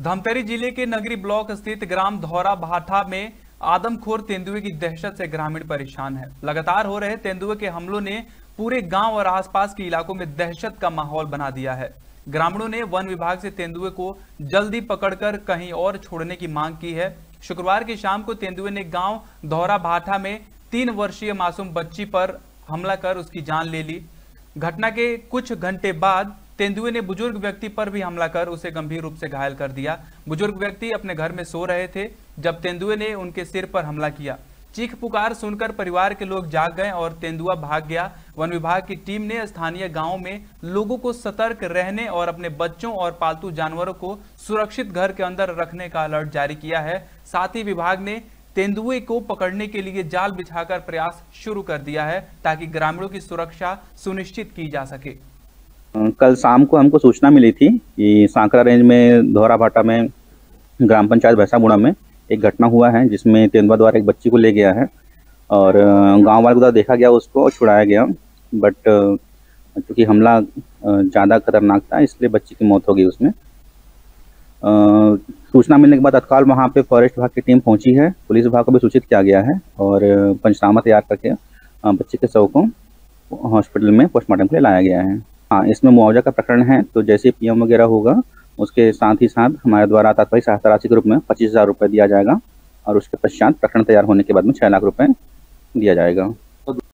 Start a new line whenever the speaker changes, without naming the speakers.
धमतरी ज़िले के नगरी ब्लॉक स्थित ग्राम धौरा भाठा में आदमखोर तेंदुए की दहशत से ग्रामीण परेशान है। लगातार हो रहे तेंदुए के हमलों ने पूरे गाँव और आसपास के इलाकों में दहशत का माहौल बना दिया है। ग्रामीणों ने वन विभाग से तेंदुए को जल्दी पकड़कर कहीं और छोड़ने की मांग की है। शुक्रवार की शाम को तेंदुए ने गाँव धौरा भाठा में तीन वर्षीय मासूम बच्ची पर हमला कर उसकी जान ले ली। घटना के कुछ घंटे बाद तेंदुए ने बुज़ुर्ग व्यक्ति पर भी हमला कर उसे गंभीर रूप से घायल कर दिया। बुज़ुर्ग व्यक्ति अपने घर में सो रहे थे, जब तेंदुए ने उनके सिर पर हमला किया। चीख पुकार सुनकर परिवार के लोग जाग गए और तेंदुआ भाग गया। वन विभाग की टीम ने स्थानीय गाँवों में लोगों को सतर्क रहने और अपने बच्चों और पालतू जानवरों को सुरक्षित घर के अंदर रखने का अलर्ट जारी किया है। साथ ही विभाग ने तेंदुए को पकड़ने के लिए जाल बिछाकर प्रयास शुरू कर दिया है, ताकि ग्रामीणों की सुरक्षा सुनिश्चित की जा सके।
कल शाम को हमको सूचना मिली थी कि सांकरा रेंज में, धोरा भाटा में, ग्राम पंचायत भैंसामुड़ा में एक घटना हुआ है, जिसमें तेंदुआ द्वारा एक बच्ची को ले गया है और गाँव वाले द्वारा देखा गया उसको और छुड़ाया गया, बट चूँकि हमला ज़्यादा खतरनाक था, इसलिए बच्ची की मौत हो गई उसमें। सूचना मिलने के बाद तत्काल वहाँ पे फॉरेस्ट विभाग की टीम पहुँची है, पुलिस विभाग को भी सूचित किया गया है और, पंचनामा तैयार करके बच्चे के शव को हॉस्पिटल में पोस्टमार्टम के लिए लाया गया है। हाँ इसमें मुआवजा का प्रकरण है तो जैसे पीएम वगैरह होगा, उसके साथ ही साथ हमारे द्वारा तात्पर्य सहायता राशि के रूप में पच्चीस हज़ार रुपये दिया जाएगा, और उसके पश्चात प्रकरण तैयार होने के बाद में छः लाख रुपये दिया जाएगा।